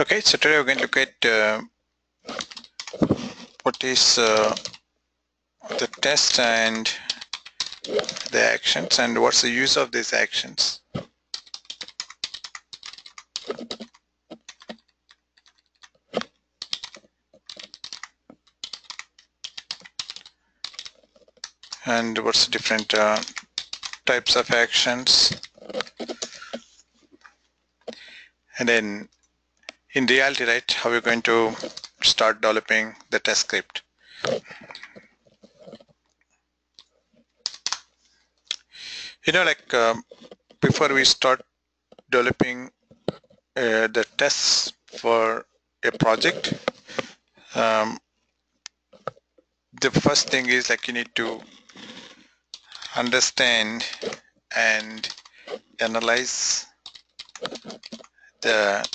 Okay, so today we're going to look at uh, what is uh, the test and the actions and what's the use of these actions. And what's the different uh, types of actions. And then in reality, right, how we're going to start developing the test script. You know, like um, before we start developing uh, the tests for a project, um, the first thing is like you need to understand and analyze the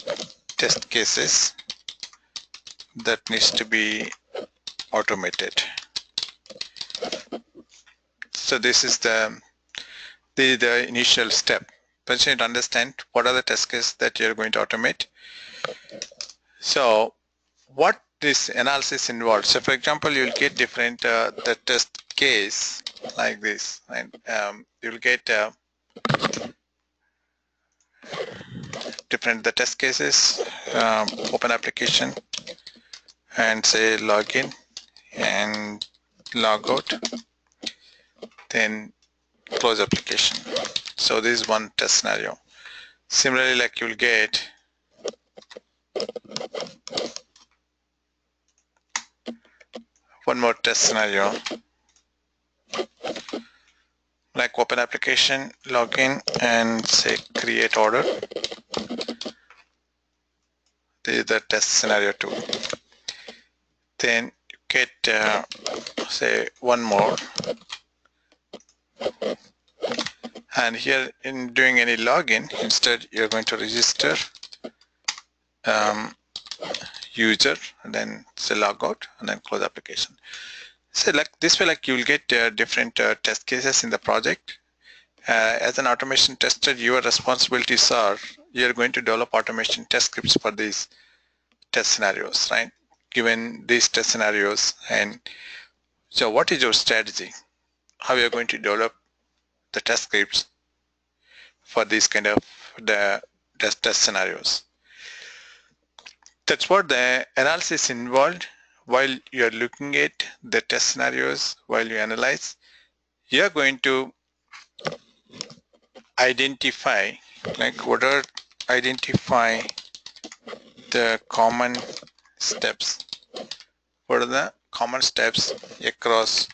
test cases that needs to be automated. So this is the the, the initial step. First you need to understand what are the test cases that you're going to automate. So what this analysis involves. So for example, you'll get different uh, the test case like this and um, you'll get uh, different the test cases um, open application and say login and log out then close application. So this is one test scenario. Similarly like you'll get one more test scenario like open application login and say create order. This is the test scenario two then get uh, say one more. And here in doing any login instead you're going to register um, user and then say logout and then close application so like this way, like you'll get uh, different uh, test cases in the project. Uh, as an automation tester, your responsibilities are you're going to develop automation test scripts for these test scenarios, right? Given these test scenarios, and so what is your strategy? How you're going to develop the test scripts for these kind of the test, test scenarios? That's what the analysis involved while you're looking at the test scenarios, while you analyze, you're going to identify, like what are identify the common steps. What are the common steps across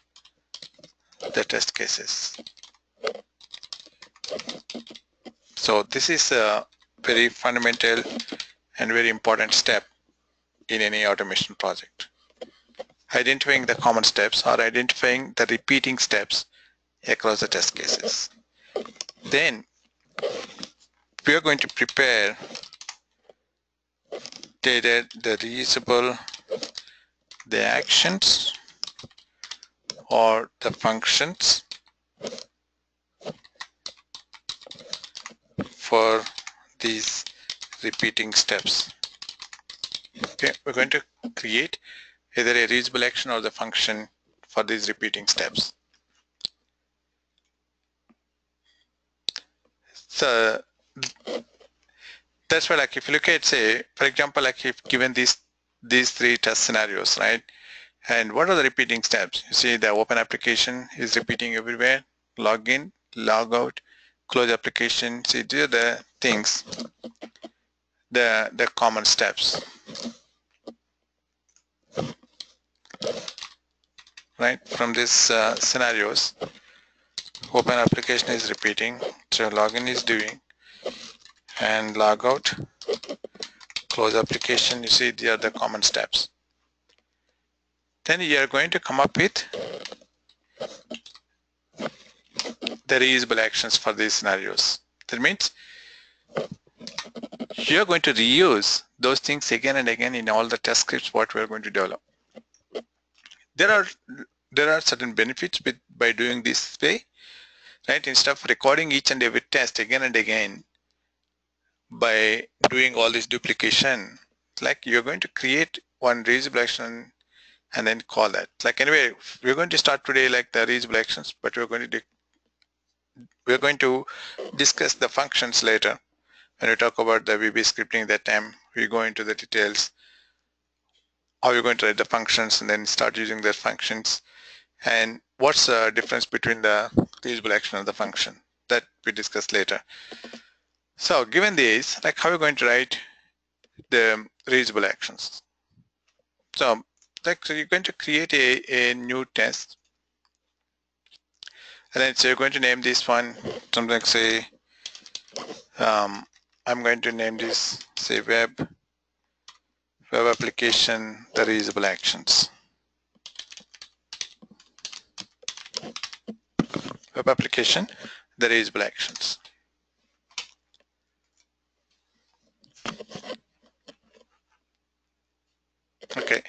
the test cases? So this is a very fundamental and very important step in any automation project identifying the common steps or identifying the repeating steps across the test cases. Then we are going to prepare data, the reusable, the actions or the functions for these repeating steps. Okay, we're going to create either a reusable action or the function for these repeating steps. So that's why like if you look at say, for example, like if given these these three test scenarios, right? And what are the repeating steps? You see the open application is repeating everywhere, login, log out, close application. See these are the things, the the common steps right from these uh, scenarios open application is repeating so login is doing and log out close application you see the other common steps. Then you are going to come up with the reusable actions for these scenarios. That means you're going to reuse those things again and again in all the test scripts what we're going to develop there are there are certain benefits with, by doing this way, right? Instead of recording each and every test again and again by doing all this duplication, like you're going to create one reusable action and then call that. Like anyway, we're going to start today like the reusable actions, but we're going to we're going to discuss the functions later. When we talk about the VB scripting that time, we go into the details, how you're going to write the functions and then start using the functions. And what's the difference between the reusable action and the function that we discuss later. So given these, like how are you going to write the reusable actions? So like so you're going to create a, a new test and then so you're going to name this one something like say um, I'm going to name this say web web application the reusable actions. Web application the reusable actions. Okay.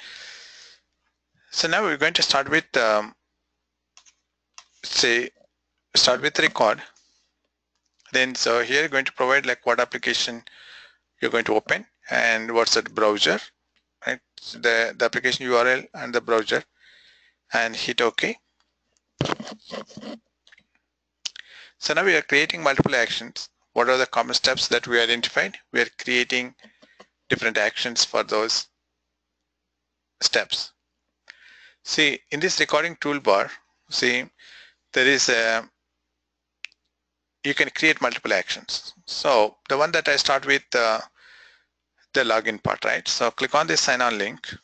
So now we're going to start with, um, say, start with record. Then so here you're going to provide like what application you're going to open and what's that browser, right? The, the application URL and the browser and hit OK. So now we are creating multiple actions. What are the common steps that we identified? We are creating different actions for those steps. See, in this recording toolbar, see, there is a, you can create multiple actions. So the one that I start with uh, the login part, right? So click on the sign on link,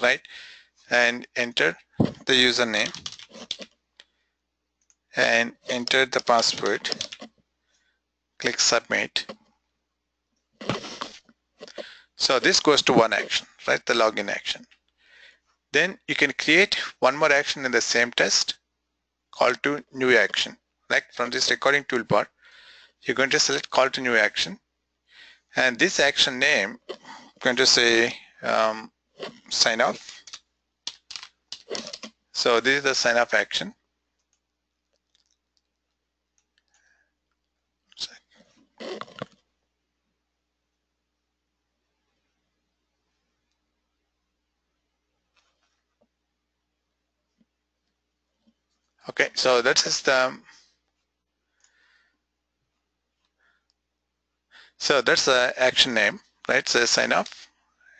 right? And enter the username and enter the password. Click submit. So this goes to one action, right? The login action. Then you can create one more action in the same test call to new action. Like from this recording toolbar, you're going to select call to new action. And this action name, I'm going to say um, sign off. So this is the sign off action. Okay, so that is the so that's the action name, right? So sign off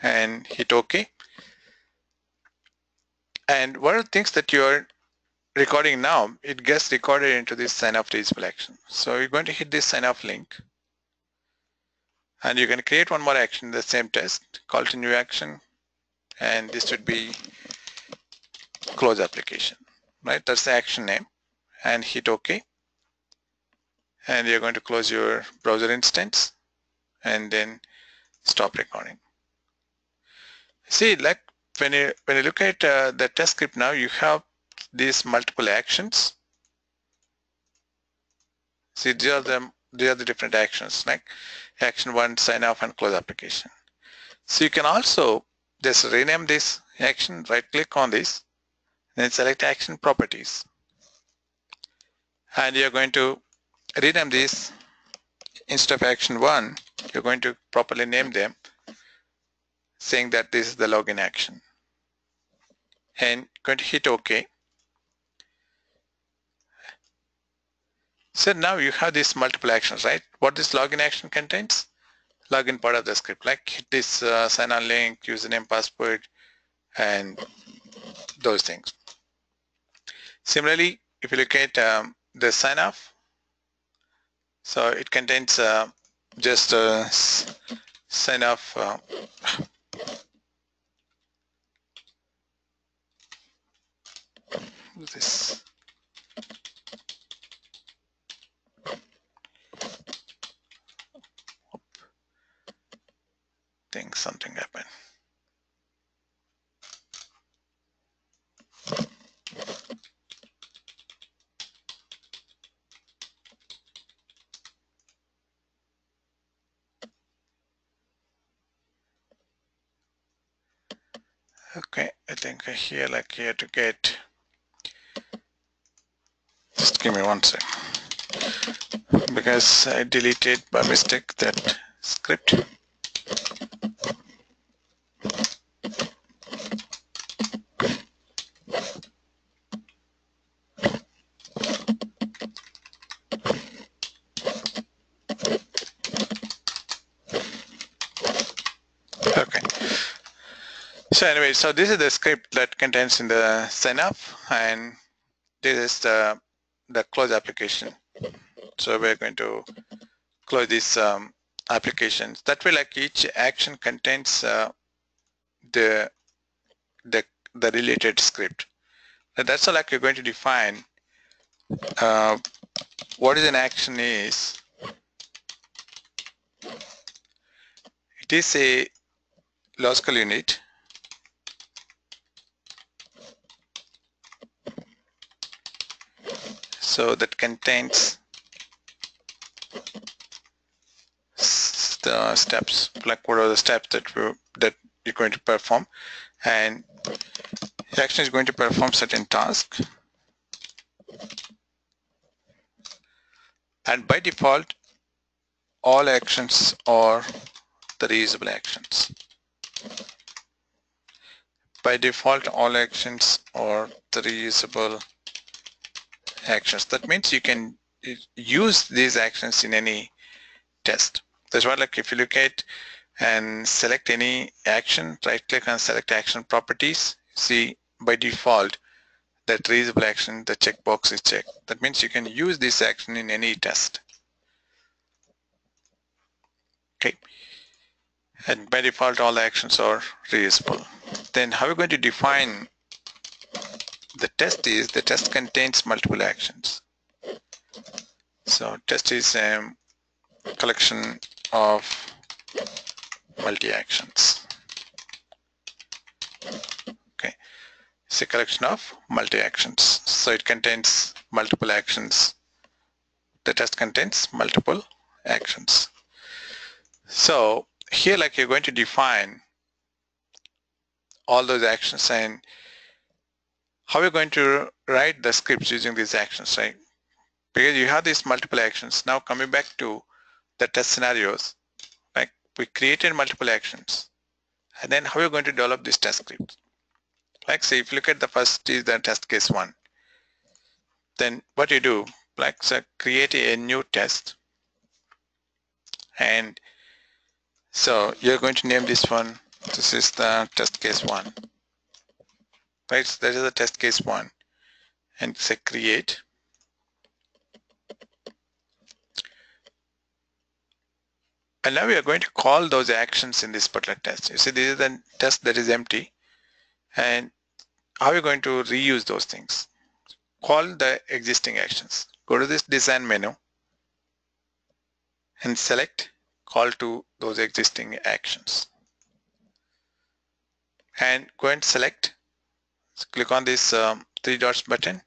and hit OK. And one of the things that you're recording now, it gets recorded into this sign off reusable action. So you're going to hit this sign off link and you can create one more action, the same test, call to new action, and this would be close application right? That's the action name and hit OK. And you're going to close your browser instance and then stop recording. See, like when you when you look at uh, the test script now, you have these multiple actions. See, these are the these are the different actions like action one, sign off, and close application. So you can also just rename this action, right click on this, then select action properties. And you're going to rename this instead of action one, you're going to properly name them saying that this is the login action. And going to hit OK. So now you have these multiple actions, right? What this login action contains? Login part of the script, like hit this uh, sign on link, username, password, and those things. Similarly, if you look at um, the sign off, so it contains uh, just a sign off uh, this think something happened. Okay, I think here like here to get. Just give me one sec. Because I deleted by mistake that script So so this is the script that contains in the sign up and this is the, the close application. So we're going to close this um, application. That way like each action contains uh, the, the, the related script. That's how like you're going to define uh, what is an action is. It is a logical unit so that contains the steps like what are the steps that we that you're going to perform. And action is going to perform certain task. And by default all actions are the reusable actions. By default all actions are the reusable actions. That means you can uh, use these actions in any test. That's why like if you look at and select any action right click and select action properties see by default that reusable action the checkbox is checked. That means you can use this action in any test. Okay. And by default all actions are reusable. Then how are we going to define the test is the test contains multiple actions. So test is a collection of multi-actions. Okay. It's a collection of multi-actions. So it contains multiple actions. The test contains multiple actions. So here like you're going to define all those actions and how you're you going to write the scripts using these actions right? Because you have these multiple actions. Now coming back to the test scenarios like we created multiple actions. And then how you're you going to develop this test script like say if you look at the first is the test case one then what you do? Like so create a new test. And so you're going to name this one, this is the test case one. Right, so that is the test case one. And say create. And now we are going to call those actions in this particular test. You see, this is the test that is empty. And how are you going to reuse those things? Call the existing actions. Go to this design menu and select call to those existing actions. And go and select, click on this um, three dots button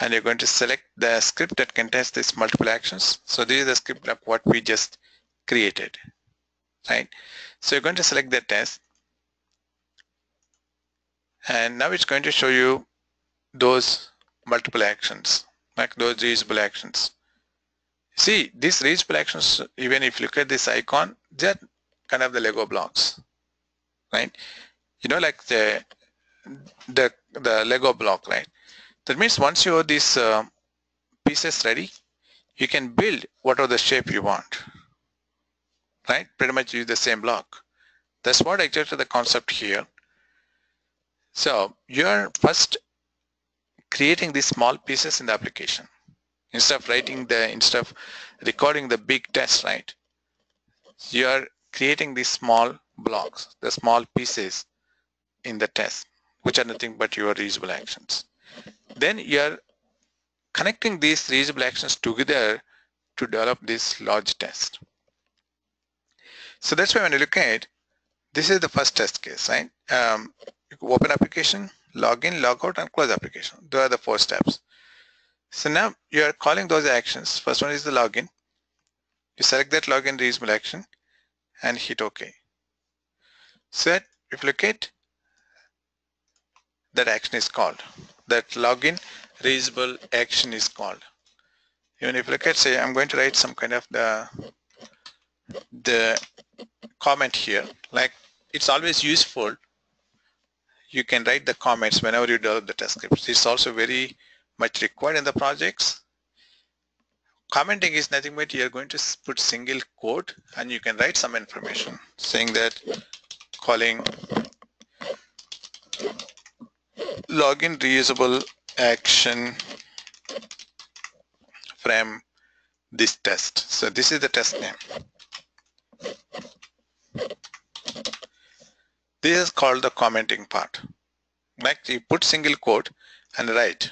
and you're going to select the script that contains these multiple actions. So this is the script of what we just created, right? So you're going to select the test and now it's going to show you those multiple actions, like those reusable actions. See, these reusable actions, even if you look at this icon, they're kind of the Lego blocks, right? You know, like the the the Lego block, right? That means once you have these uh, pieces ready, you can build whatever the shape you want, right? Pretty much use the same block. That's what exactly the concept here. So you're first creating these small pieces in the application instead of writing the instead of recording the big test right you are creating these small blocks the small pieces in the test which are nothing but your reusable actions then you are connecting these reusable actions together to develop this large test so that's why when you look at this is the first test case right um, open application login logout and close application those are the four steps so now you are calling those actions. First one is the login. You select that login reusable action and hit OK. So that if you look at that action is called. That login reusable action is called. Even if look at say I'm going to write some kind of the the comment here like it's always useful you can write the comments whenever you develop the test scripts. It's also very much required in the projects. Commenting is nothing but you're going to put single quote and you can write some information saying that calling login reusable action from this test. So this is the test name. This is called the commenting part. Like you put single quote and write.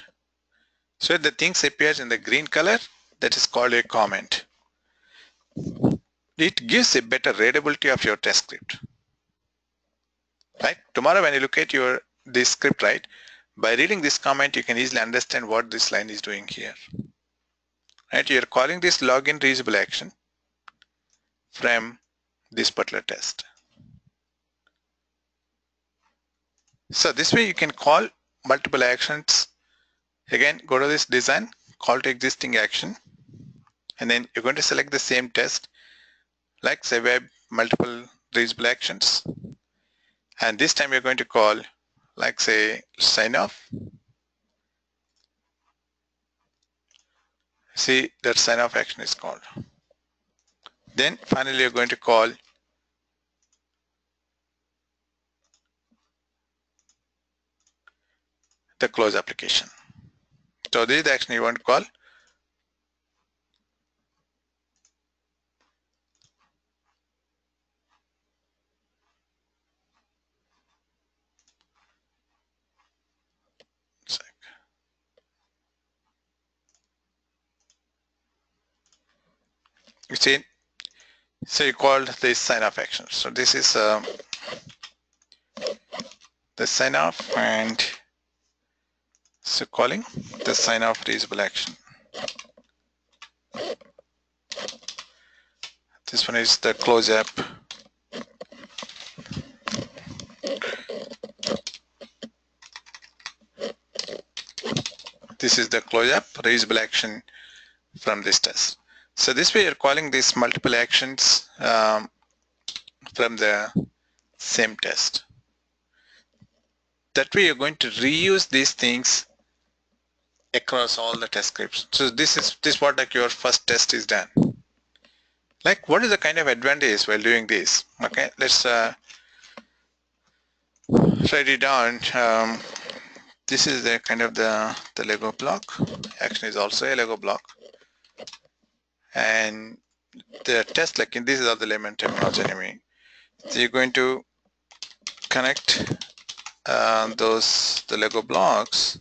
So the things appears in the green color, that is called a comment. It gives a better readability of your test script. Right? Tomorrow when you look at your this script, right, by reading this comment, you can easily understand what this line is doing here. Right? You're calling this login reusable action from this particular test. So this way you can call multiple actions. Again, go to this design, call to existing action, and then you're going to select the same test, like say web multiple reusable actions. And this time you're going to call, like say sign off. See that sign off action is called. Then finally you're going to call the close application. So this is the action you want to call. You see, so you called this sign off action. So this is um, the sign off and so calling the sign off reusable action. This one is the close app. This is the close app reusable action from this test. So this way you're calling these multiple actions um, from the same test. That way you're going to reuse these things across all the test scripts. So this is this what like your first test is done. Like what is the kind of advantage while doing this? Okay, let's uh, write it down. Um, this is the kind of the the Lego block. Action is also a Lego block, and the test like in this is all the layman terminology anyway. So you're going to connect uh, those the Lego blocks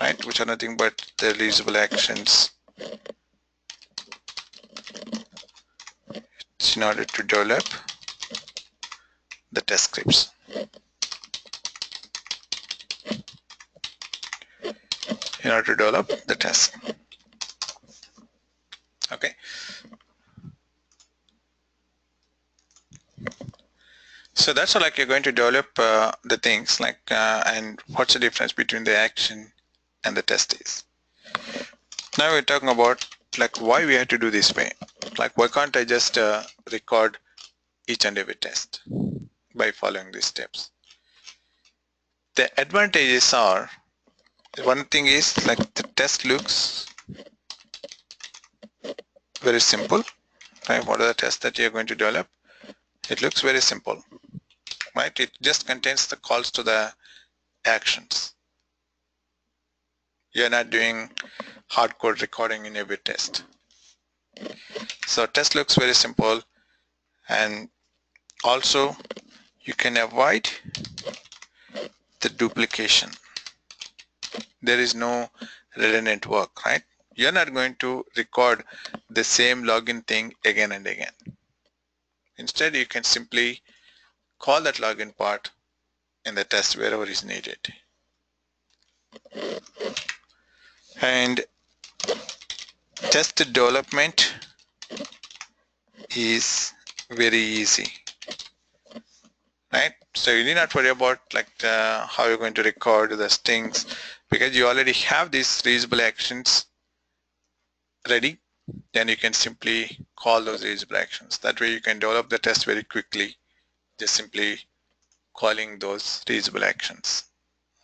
right which are nothing but the reusable actions in order to develop the test scripts in order to develop the test okay So that's how like you're going to develop uh, the things like uh, and what's the difference between the action and the test is. Now we're talking about like why we have to do this way. Like why can't I just uh, record each and every test by following these steps. The advantages are one thing is like the test looks very simple. Right? What are the tests that you're going to develop? It looks very simple right? It just contains the calls to the actions. You're not doing hardcode recording in every test. So test looks very simple and also you can avoid the duplication. There is no redundant work, right? You're not going to record the same login thing again and again. Instead, you can simply call that login part in the test wherever is needed. And test development is very easy right so you need not worry about like the, how you're going to record the strings because you already have these reusable actions ready then you can simply call those reusable actions that way you can develop the test very quickly just simply calling those reusable actions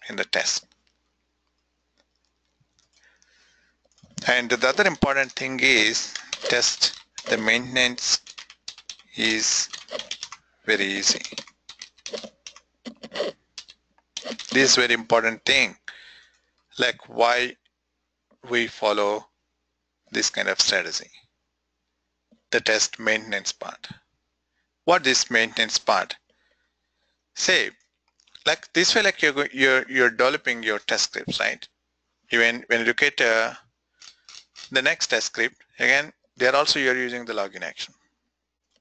in the test. And the other important thing is test the maintenance is very easy. this is very important thing, like why we follow this kind of strategy, the test maintenance part. What is maintenance part? Say, like this way, like you're you're you're developing your test scripts, right? Even when you look at uh, the next test script, again, there also you're using the login action,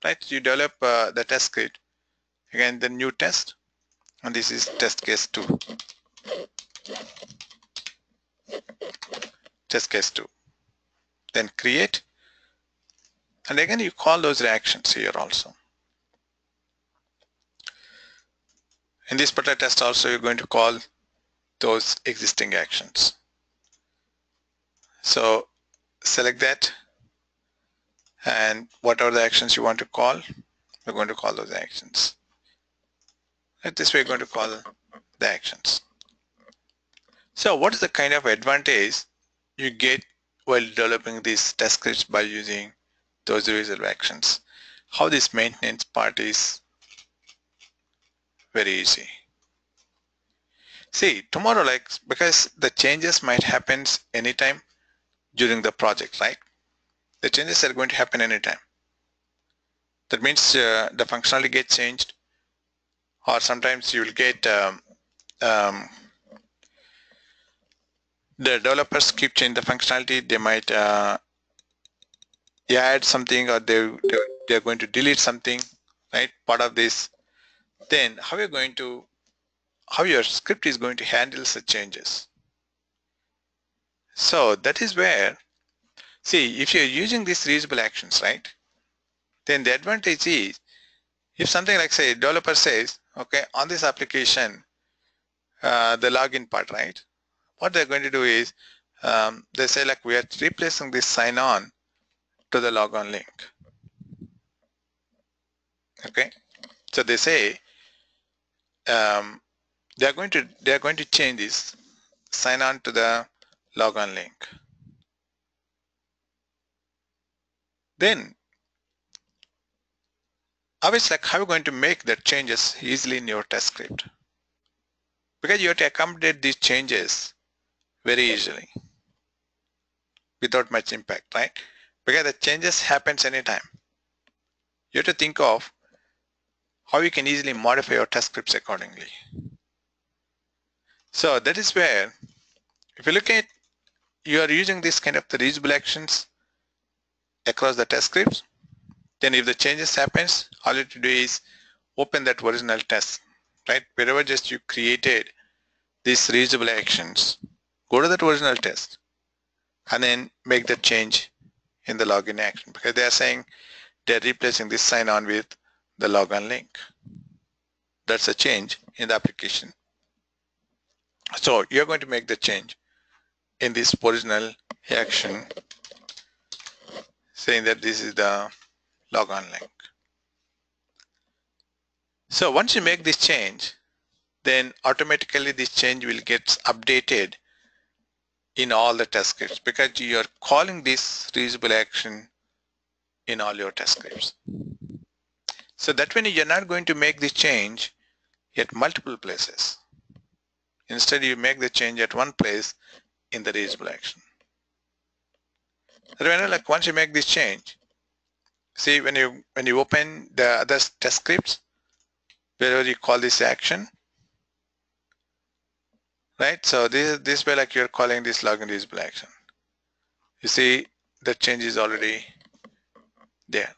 right? You develop uh, the test script, again the new test, and this is test case two. Test case two. Then create, and again you call those reactions here also. In this particular test also you're going to call those existing actions. So select that and what are the actions you want to call, we're going to call those actions. Like this way we're going to call the actions. So what is the kind of advantage you get while developing these test scripts by using those reserve actions? How this maintenance part is very easy. See, tomorrow, like, because the changes might happen anytime during the project, right? The changes are going to happen anytime. That means uh, the functionality gets changed or sometimes you will get um, um, the developers keep changing the functionality. They might uh, add something or they, they, they're going to delete something, right? Part of this then how you're going to how your script is going to handle such changes. So that is where, see, if you're using these reusable actions, right, then the advantage is, if something like say developer says, okay, on this application, uh, the login part, right, what they're going to do is, um, they say like we are replacing this sign on to the logon link. Okay, so they say um, they are going to they are going to change this sign on to the logon link. Then obviously like how are you going to make that changes easily in your test script? Because you have to accommodate these changes very easily without much impact right because the changes happens anytime you have to think of how you can easily modify your test scripts accordingly. So that is where, if you look at, you are using this kind of the reusable actions across the test scripts, then if the changes happens, all you have to do is open that original test, right? Wherever just you created these reusable actions, go to that original test and then make the change in the login action because they are saying they're replacing this sign on with the logon link. That's a change in the application. So you're going to make the change in this original action saying that this is the logon link. So once you make this change, then automatically this change will get updated in all the test scripts because you are calling this reusable action in all your test scripts. So that when you're not going to make the change at multiple places. Instead, you make the change at one place in the reusable action. Remember, like once you make this change, see when you when you open the other test scripts, wherever you call this action, right? So this this way like you're calling this login reusable action. You see the change is already there.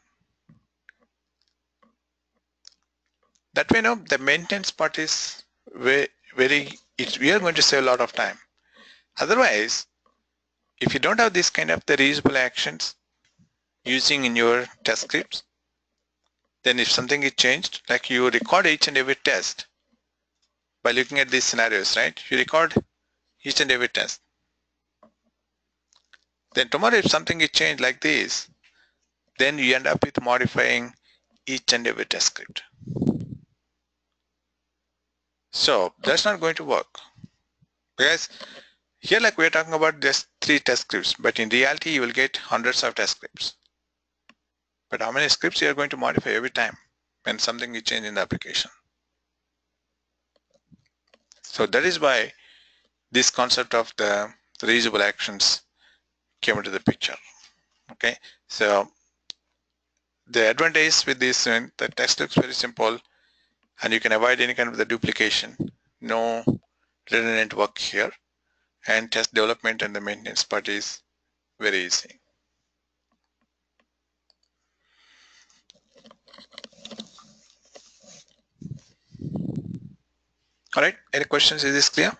That way, no, the maintenance part is very, very we are going to save a lot of time. Otherwise, if you don't have this kind of the reusable actions using in your test scripts, then if something is changed, like you record each and every test by looking at these scenarios, right? You record each and every test. Then tomorrow if something is changed like this, then you end up with modifying each and every test script. So that's not going to work because here like we're talking about just three test scripts, but in reality you will get hundreds of test scripts. But how many scripts you are going to modify every time when something is changed in the application? So that is why this concept of the reusable actions came into the picture. Okay, so the advantage with this, uh, the text looks very simple and you can avoid any kind of the duplication. No redundant work here and test development and the maintenance part is very easy. All right, any questions? Is this clear?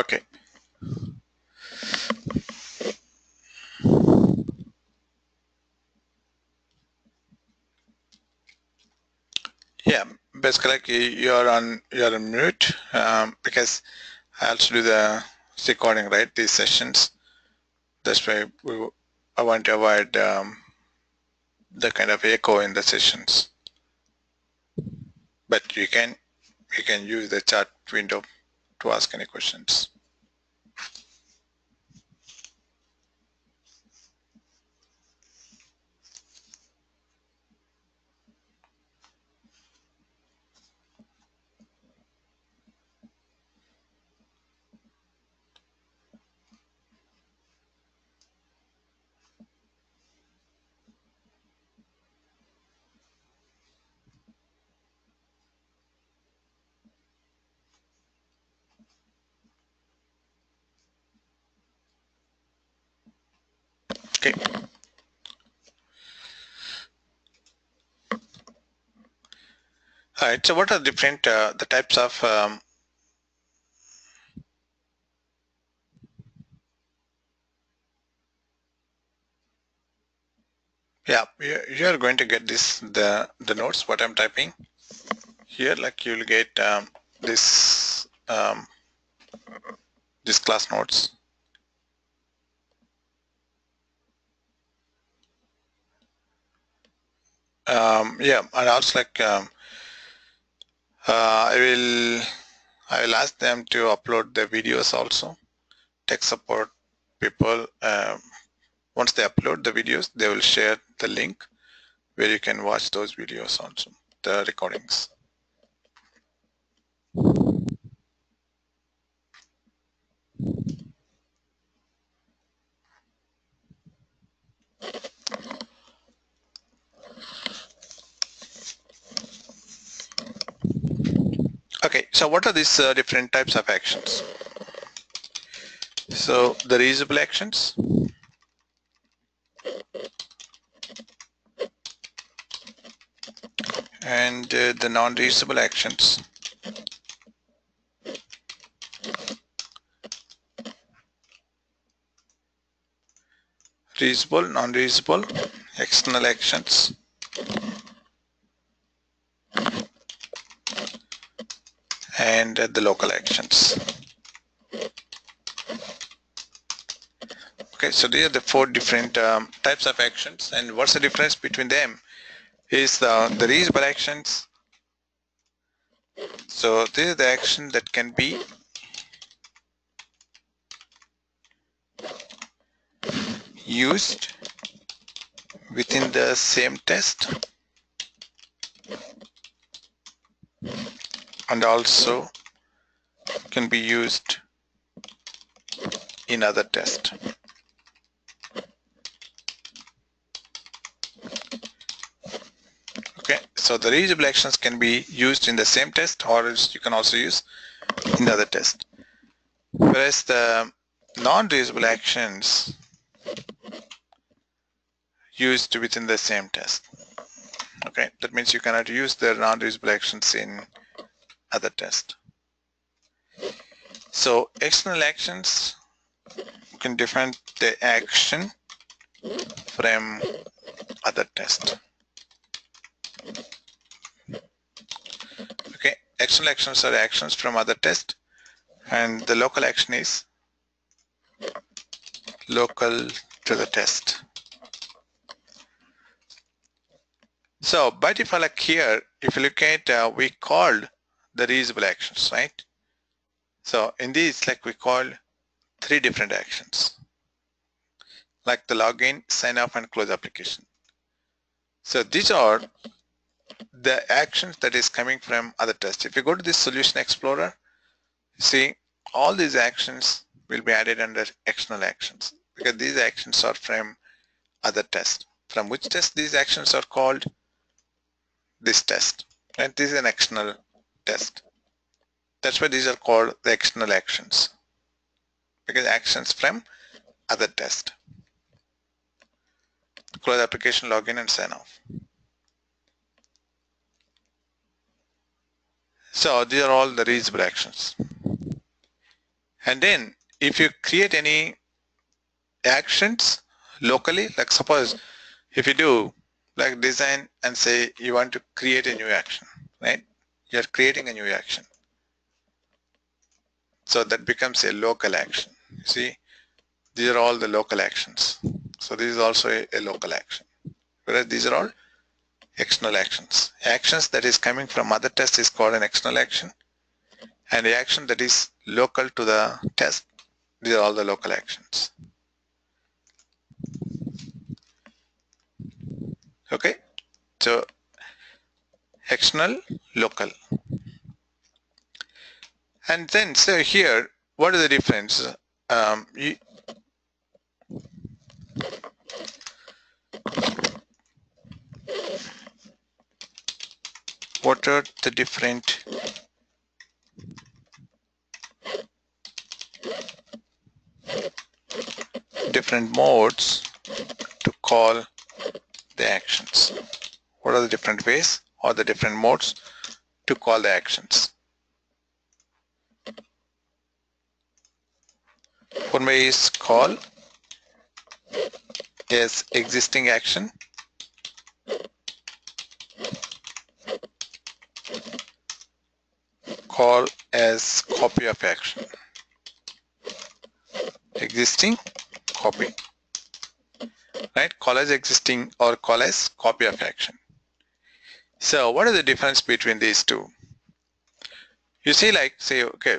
Okay. Yeah, basically you're on you're on mute um, because I also do the recording, right? These sessions. That's why we, I want to avoid um, the kind of echo in the sessions. But you can you can use the chat window to ask any questions. Okay. All right. So, what are different uh, the types of um, yeah you are going to get this the the notes what I'm typing here like you'll get um, this um, this class notes um, yeah and also like um, uh, I will I will ask them to upload the videos also. Tech support people um, once they upload the videos they will share the link where you can watch those videos also the recordings Okay, so what are these uh, different types of actions? So the reusable actions. And uh, the non-reusable actions. Reusable, non-reusable, external actions. And the local actions. Okay, so these are the four different um, types of actions and what's the difference between them is the, the reusable actions. So this is the action that can be used within the same test and also can be used in other tests. Okay, so the reusable actions can be used in the same test or you can also use in the other test. Whereas the non-reusable actions used within the same test. Okay, that means you cannot use the non-reusable actions in other test. So external actions can define the action from other test. Okay, external actions are actions from other test and the local action is local to the test. So by default like here, if you look at, uh, we called the reusable actions, right? So in these, like we call three different actions, like the login, sign off, and close application. So these are the actions that is coming from other tests. If you go to this solution explorer, see all these actions will be added under external actions because these actions are from other tests. From which test these actions are called? This test. And this is an external test. That's why these are called the external actions because actions from other test. Close application, login and sign off. So these are all the reusable actions. And then if you create any actions locally, like suppose if you do like design and say you want to create a new action, right? You're creating a new action. So that becomes a local action. You see, these are all the local actions. So this is also a, a local action. Whereas these are all external actions. Actions that is coming from other tests is called an external action. And the action that is local to the test, these are all the local actions. Okay, so external, local. And then, so here, what is the difference? Um, you, what are the different different modes to call the actions what are the different ways or the different modes to call the actions. Way is call as existing action. Call as copy of action. Existing copy. Right? Call as existing or call as copy of action so what is the difference between these two? You see like say okay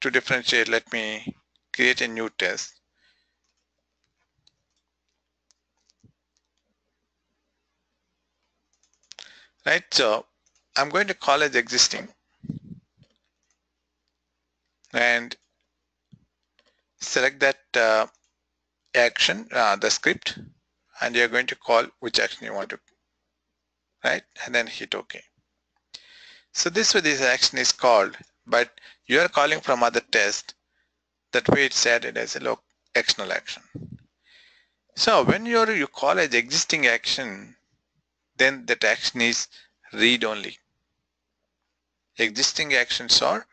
to differentiate let me create a new test. Right so I'm going to call as existing. And select that uh, action, uh, the script, and you're going to call which action you want to, right? And then hit OK. So this way this action is called, but you are calling from other test. That way it's added as a external action. So when you're, you call as existing action, then that action is read only. Existing actions are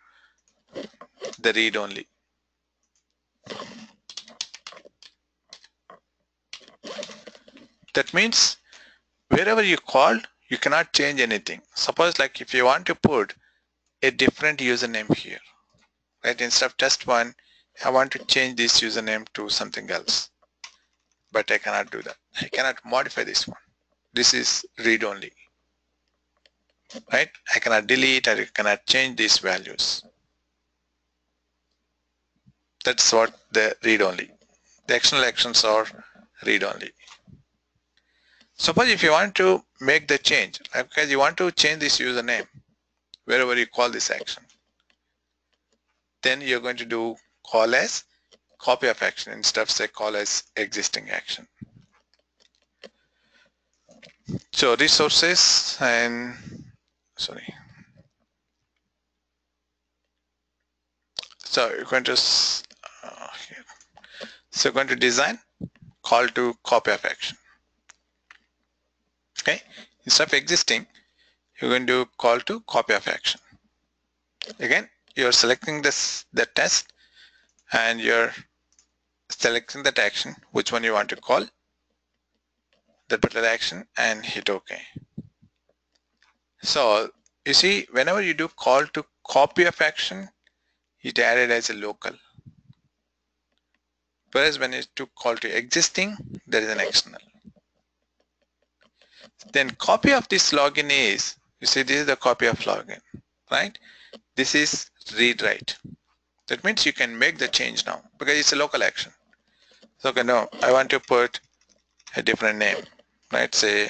the read only. That means wherever you called, you cannot change anything. Suppose like if you want to put a different username here, right? Instead of test one, I want to change this username to something else. But I cannot do that. I cannot modify this one. This is read only. Right? I cannot delete I cannot change these values. That's what the read-only. The external actions are read-only. Suppose if you want to make the change, like because you want to change this username wherever you call this action, then you're going to do call as copy of action instead of say call as existing action. So resources and sorry. So you're going to uh, so you're going to design call to copy of action. Okay, instead of existing, you're going to call to copy of action. Again, you're selecting this the test and you're selecting that action, which one you want to call. that particular action and hit OK. So you see whenever you do call to copy of action it added as a local whereas when it to call to existing there is an external then copy of this login is you see this is the copy of login right? This is read write. That means you can make the change now because it's a local action. So okay no I want to put a different name right? Say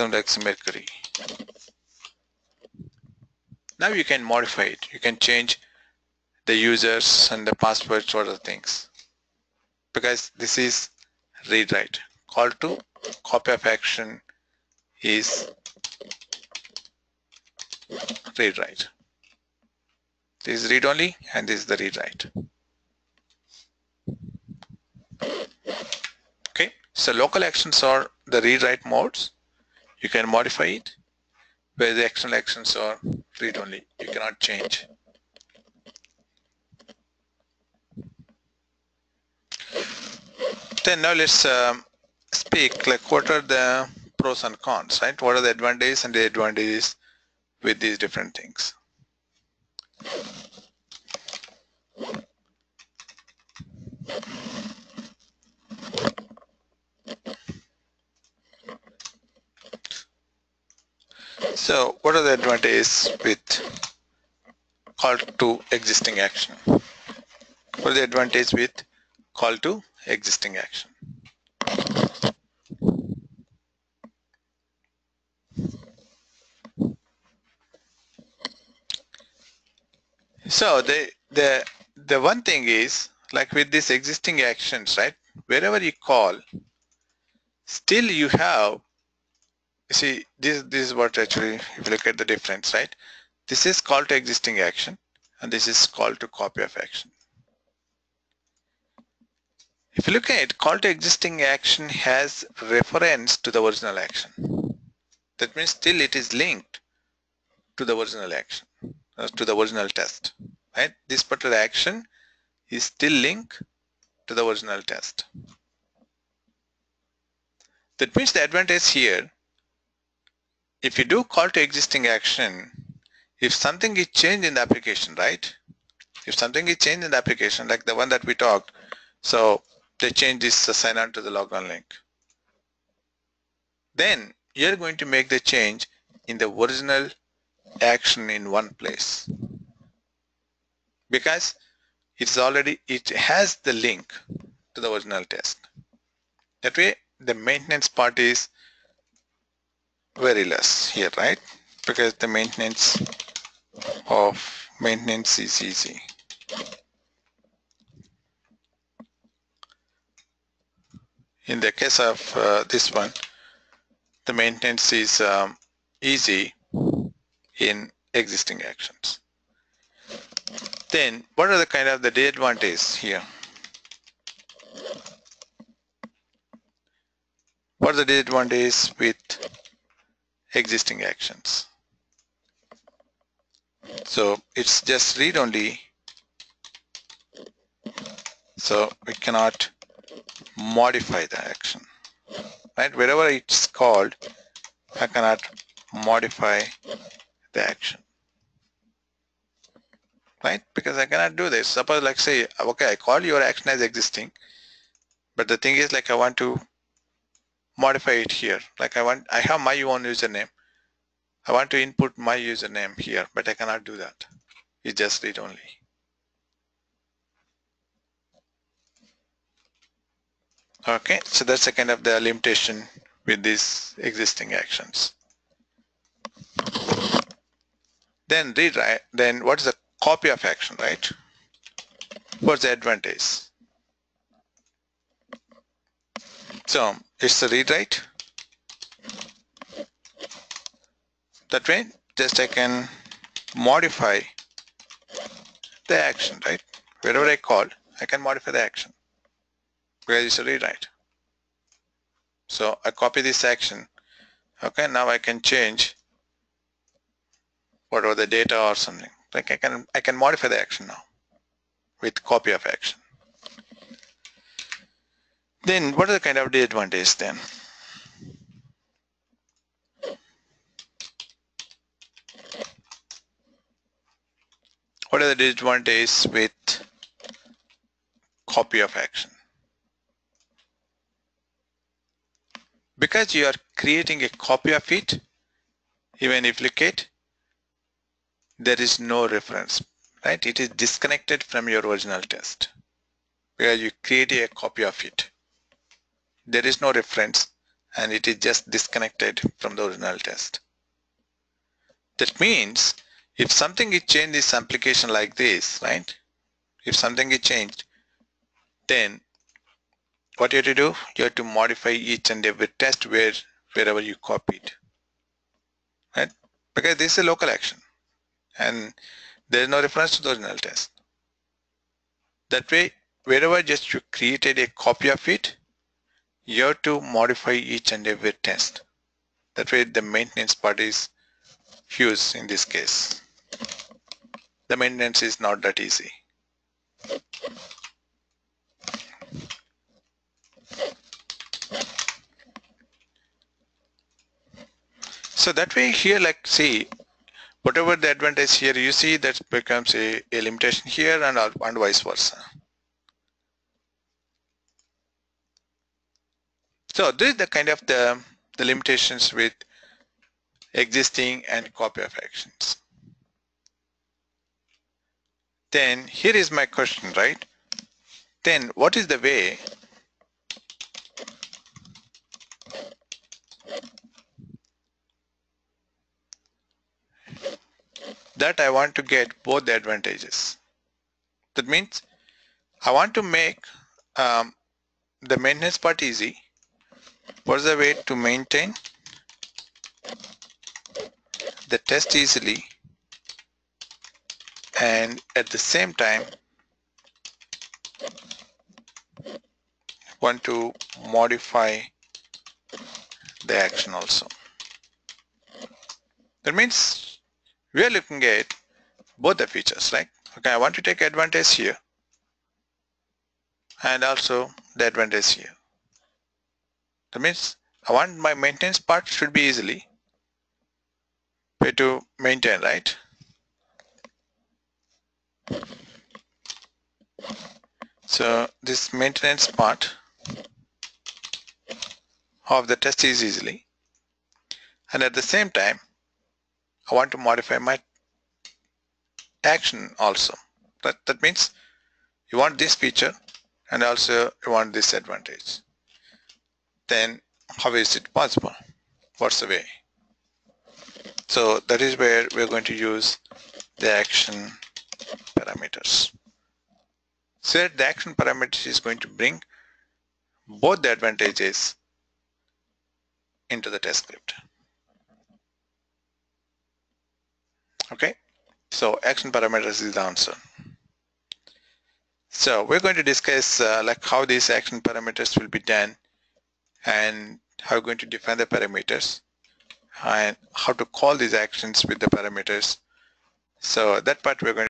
like mercury. Now you can modify it. You can change the users and the passwords or other things. Because this is read write. Call to copy of action is read write. This is read only and this is the read write. Okay so local actions are the read write modes. You can modify it. Where the external actions are read only. You cannot change. Then now let's um, speak like what are the pros and cons right what are the advantages and the advantages with these different things So what are the advantages with call to existing action? What are the advantages with call to existing action? So the the the one thing is like with these existing actions, right? Wherever you call, still you have see this this is what actually if you look at the difference right this is call to existing action and this is call to copy of action if you look at it call to existing action has reference to the original action that means still it is linked to the original action uh, to the original test right this particular action is still linked to the original test that means the advantage here if you do call to existing action, if something is changed in the application, right? If something is changed in the application, like the one that we talked, so they change this uh, sign on to the logon link. Then you're going to make the change in the original action in one place because it's already it has the link to the original test that way the maintenance part is very less here, right? Because the maintenance of maintenance is easy. In the case of uh, this one, the maintenance is um, easy in existing actions. Then what are the kind of the disadvantages here? What are the disadvantages with existing actions. So it's just read only. So we cannot modify the action. Right? Wherever it's called, I cannot modify the action. Right? Because I cannot do this. Suppose like say, okay, I call your action as existing, but the thing is like I want to modify it here. Like I want, I have my own username. I want to input my username here, but I cannot do that. It's just read only. Okay, so that's a kind of the limitation with these existing actions. Then right? Then what is the copy of action, right? What's the advantage? So it's a read write. That way, just I can modify the action, right? Wherever I call, I can modify the action because it's a read write. So I copy this action. Okay, now I can change whatever the data or something. Like I can I can modify the action now with copy of action. Then what are the kind of disadvantages then? What are the disadvantages with copy of action? Because you are creating a copy of it, even if you duplicate, there is no reference, right? It is disconnected from your original test where you create a copy of it. There is no reference and it is just disconnected from the original test. That means if something is changed in this application like this, right? If something is changed, then what you have to do, you have to modify each and every test where wherever you copied, right? Because this is a local action and there is no reference to the original test. That way, wherever just you created a copy of it, you have to modify each and every test. That way the maintenance part is huge in this case. The maintenance is not that easy. So that way here like see whatever the advantage here you see that becomes a, a limitation here and, and vice versa. So this is the kind of the, the limitations with existing and copy of actions. Then here is my question, right? Then what is the way that I want to get both the advantages. That means I want to make um, the maintenance part easy. What's the way to maintain the test easily and at the same time want to modify the action also. That means we are looking at both the features like okay I want to take advantage here and also the advantage here. That means I want my maintenance part should be easily way to maintain right? So this maintenance part of the test is easily. And at the same time I want to modify my action also. That, that means you want this feature and also you want this advantage. Then how is it possible? What's the way? So that is where we're going to use the action parameters. So the action parameters is going to bring both the advantages into the test script okay? So action parameters is the answer. So we're going to discuss uh, like how these action parameters will be done and how we're going to define the parameters and how to call these actions with the parameters. So that part we're going